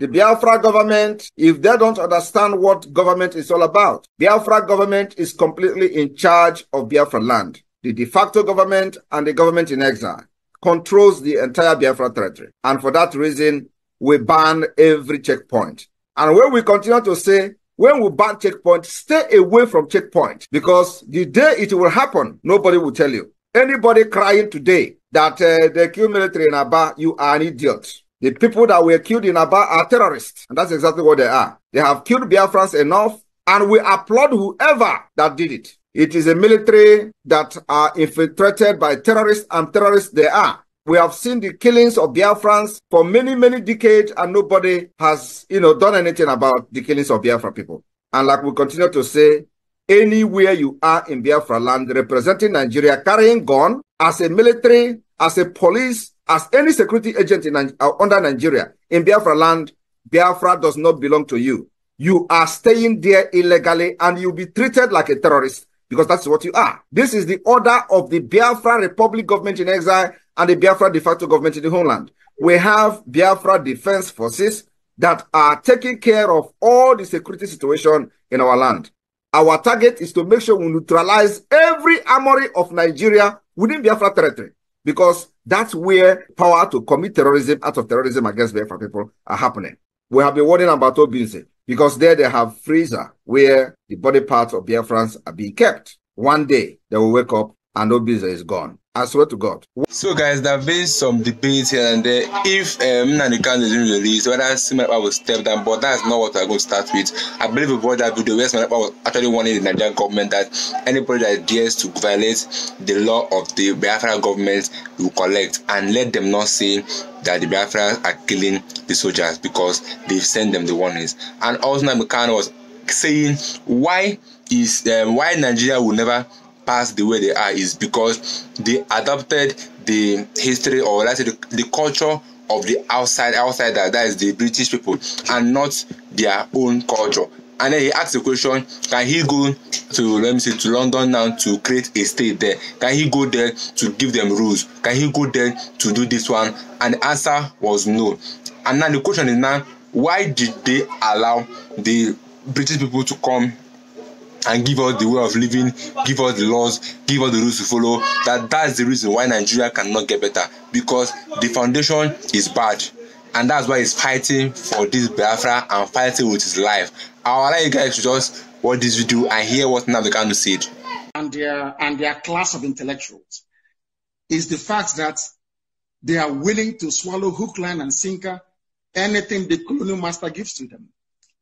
The Biafra government, if they don't understand what government is all about, Biafra government is completely in charge of Biafra land. The de facto government and the government in exile controls the entire Biafra territory. And for that reason, we ban every checkpoint. And when we continue to say, when we ban checkpoint, stay away from checkpoint because the day it will happen, nobody will tell you. Anybody crying today that uh, they kill military in Aba, you are an idiot. The people that were killed in Aba are terrorists. And that's exactly what they are. They have killed Biafrans enough, and we applaud whoever that did it. It is a military that are infiltrated by terrorists, and terrorists they are. We have seen the killings of Biafrans for many, many decades, and nobody has, you know, done anything about the killings of Biafra people. And like we continue to say, anywhere you are in Biafra land representing Nigeria, carrying gun as a military, as a police, as any security agent in, uh, under Nigeria in Biafra land, Biafra does not belong to you. You are staying there illegally and you'll be treated like a terrorist because that's what you are. This is the order of the Biafra Republic government in exile and the Biafra de facto government in the homeland. We have Biafra Defense Forces that are taking care of all the security situation in our land. Our target is to make sure we neutralize every armory of Nigeria within Biafra territory because that's where power to commit terrorism, out of terrorism against Biafra people are happening. We have been warning about Obinze because there they have freezer where the body parts of Biafrans are being kept. One day they will wake up and Obinze is gone. I swear to God. So, guys, there have been some debates here and there. If um, Nnamdi Kanu is released, whether Simepa will step down, but that's not what we're going to start with. I believe we brought that video where Simepa was actually warning the Nigerian government that anybody that dares to violate the law of the Biafra government will collect and let them not say that the Biafra are killing the soldiers because they've sent them the warnings. And also, Nnamdi Kanu was saying why is um, why Nigeria will never pass the way they are is because they adopted the history or let's say the, the culture of the outside outsider that is the british people and not their own culture. And then he asked the question can he go to let me say to london now to create a state there? Can he go there to give them rules? Can he go there to do this one? And the answer was no. And now the question is now why did they allow the british people to come and give us the way of living give us the laws give us the rules to follow that that's the reason why nigeria cannot get better because the foundation is bad and that's why he's fighting for this biafra and fighting with his life. I would like you guys to just watch this video and hear what Nnamdi said. and their and their class of intellectuals is the fact that they are willing to swallow hook line and sinker anything the colonial master gives to them.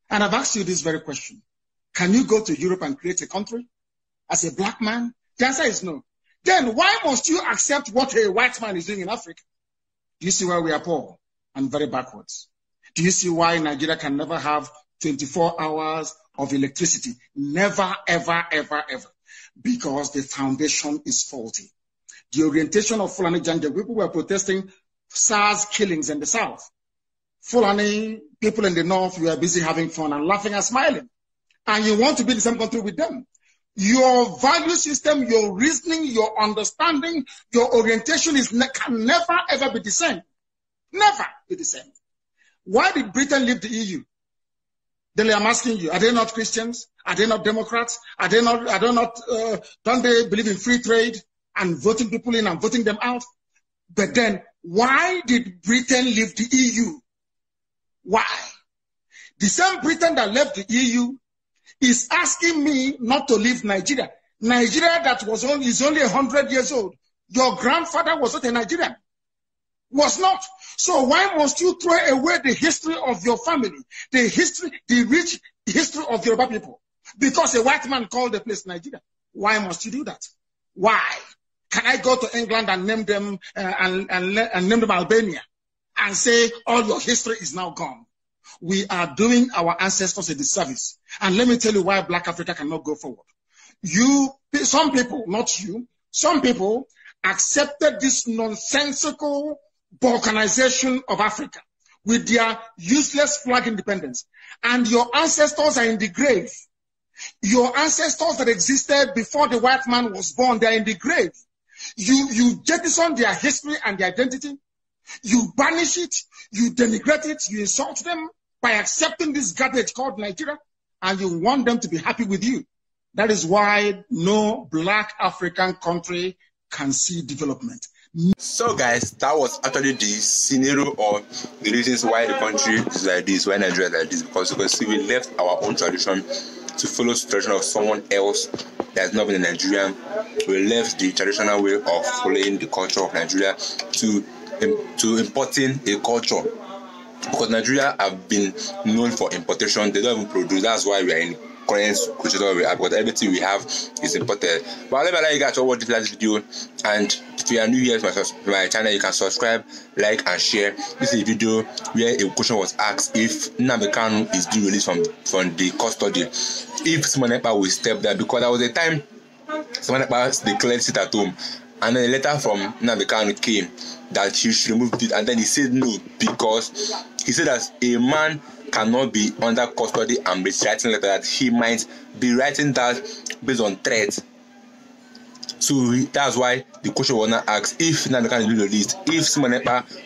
And i've asked you this very question can you go to Europe and create a country as a black man? The answer is no. Then why must you accept what a white man is doing in Africa? Do you see why we are poor and very backwards? Do you see why Nigeria can never have 24 hours of electricity? Never, ever, ever, ever. Because the foundation is faulty. The orientation of Fulani Janja, people were protesting SARS killings in the south. Fulani people in the north were busy having fun and laughing and smiling and you want to be in the same country with them. Your value system, your reasoning, your understanding, your orientation is ne- can never ever be the same. Never be the same. Why did Britain leave the EU? Then I'm asking you, are they not Christians? Are they not Democrats? Are they not, are they not, uh, don't they believe in free trade and voting people in and voting them out? But then, why did Britain leave the EU? Why? The same Britain that left the EU is asking me not to leave Nigeria. Nigeria that was only, is only 100 years old. Your grandfather was not a Nigerian. Was not. So why must you throw away the history of your family, the history, the rich history of Yoruba people? Because a white man called the place Nigeria. Why must you do that? Why? Can I go to England and name them uh, and, and, and name them Albania and say all your history is now gone? We are doing our ancestors a disservice. And let me tell you why Black Africa cannot go forward. You, some people, not you, some people accepted this nonsensical balkanization of Africa with their useless flag independence. And your ancestors are in the grave. Your ancestors that existed before the white man was born, they are in the grave. You, you jettison their history and their identity. You banish it. You denigrate it. You insult them by accepting this garbage called Nigeria, and you want them to be happy with you. That is why no black African country can see development. So, guys, that was actually the scenario or the reasons why the country is like this, why Nigeria is like this. Because see we left our own tradition to follow the tradition of someone else that's not been a Nigerian. We left the traditional way of following the culture of Nigeria to to importing a culture because Nigeria have been known for importation. They don't even produce. That's why we are in current situation we because everything we have is imported. But let me let you guys watch this video and if you are new here to my, my channel, you can subscribe, like and share. This is a video where a question was asked if Nnamdi Kanu is being released from from the custody. If Simon Ekpa will step down because there was a time Simon Ekpa declared sit at home and then a letter from Nnamdi Kanu came that he should remove it. And then he said no because he said that a man cannot be under custody and be writing letter that he might be writing that based on threats so that's why the question was not asked if Nnamdi Kanu is released if Simon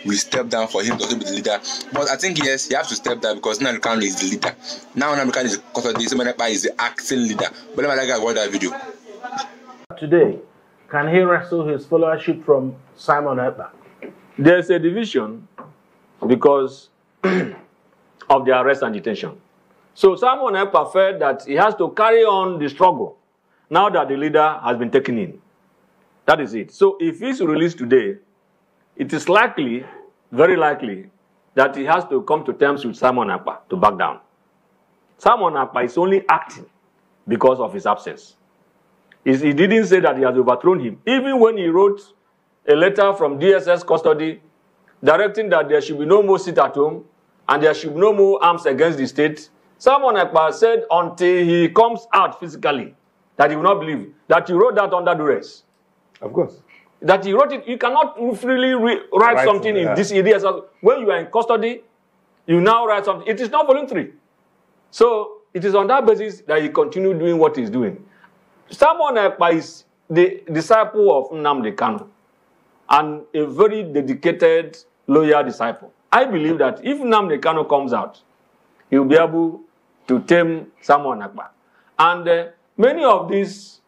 will step down for him to be the leader. But I think yes he has to step down because Nnamdi Kanu is the leader. Now Nnamdi Kanu is custody. Simon is the acting leader. But let me guys watch that video. Today, can he wrestle his followership from Simon Ekpa? There's a division because of the arrest and detention. So Simon Ekpa felt that he has to carry on the struggle now that the leader has been taken in. That is it. So if he's released today, it is likely, very likely, that he has to come to terms with Simon Ekpa to back down. Simon Ekpa is only acting because of his absence. He didn't say that he has overthrown him. Even when he wrote a letter from DSS custody directing that there should be no more sit at home and there should be no more arms against the state, Simon Ekpa said until he comes out physically that he will not believe that he wrote that under duress. Of course. That he wrote it. You cannot freely write right, something in this area. When you are in custody, you now write something. It is not voluntary. So it is on that basis that he continued doing what he's doing. Simon Ekpa is the disciple of Nnamdi and a very dedicated, loyal disciple. I believe that if Nnamdi comes out, he will be able to tame Simon Ekpa. And uh, many of these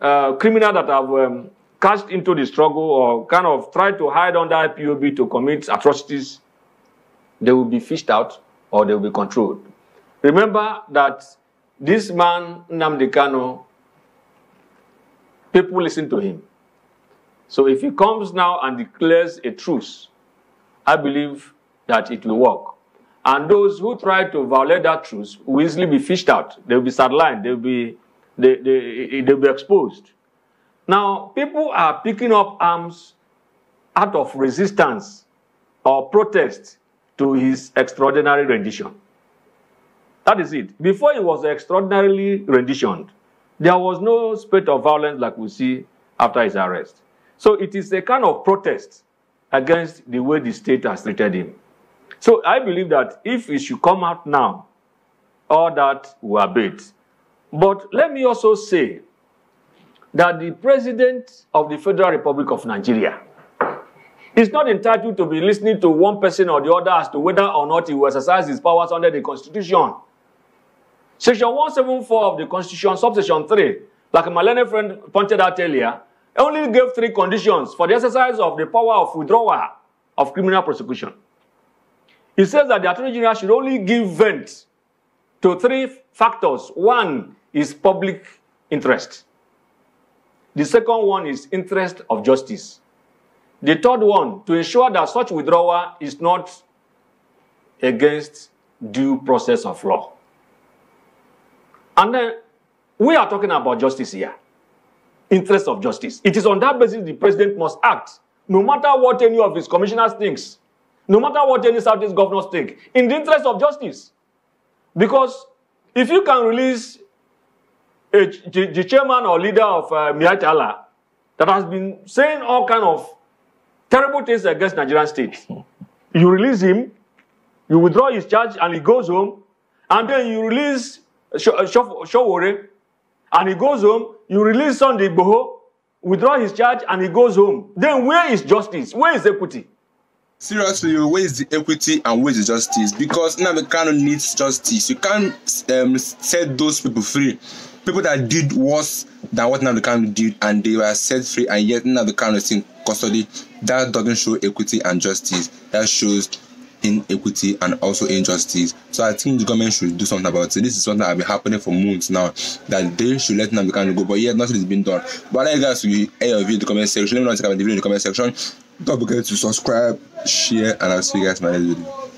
uh, criminals that have um, cashed into the struggle or kind of tried to hide under IPOB to commit atrocities, they will be fished out or they will be controlled. Remember that this man, Nnamdi Kanu, people listen to him. So if he comes now and declares a truce, I believe that it will work. And those who try to violate that truce will easily be fished out. They'll be sidelined. They'll be they, they, they'll be exposed. Now, people are picking up arms out of resistance or protest to his extraordinary rendition. That is it. Before he was extraordinarily renditioned, there was no spate of violence like we see after his arrest. So it is a kind of protest against the way the state has treated him. So I believe that if he should come out now, all that will abate. But let me also say that the president of the Federal Republic of Nigeria is not entitled to be listening to one person or the other as to whether or not he will exercise his powers under the Constitution. Section 174 of the Constitution, subsection 3, like my learned friend pointed out earlier, only gave three conditions for the exercise of the power of withdrawal of criminal prosecution. He says that the Attorney General should only give vent to three factors. One is public interest. The second one is interest of justice. The third one, to ensure that such withdrawal is not against due process of law. And then we are talking about justice here. Interest of justice. It is on that basis the president must act, no matter what any of his commissioners thinks, no matter what any Southeast governors think, in the interest of justice. Because if you can release a, the, the chairman or leader of uh, Miat that has been saying all kind of terrible things against Nigerian state. You release him, you withdraw his charge, and he goes home, and then you release Showore, and he goes home. You release Sunday Boho, withdraw his charge, and he goes home. Then where is justice? Where is equity? seriously where is the equity and where is the justice because Nnamdi Kanu needs justice you can't um, set those people free people that did worse than what Nnamdi Kanu did and they were set free and yet Nnamdi Kanu is in custody that doesn't show equity and justice that shows inequity and also injustice so I think the government should do something about it. This is something that has been happening for months now that they should let Nnamdi Kanu go but yet nothing is being done. But I like you air your view in the comment section. Let me know what you video in the comment section. Don't forget to subscribe share and i'll see you guys in my next video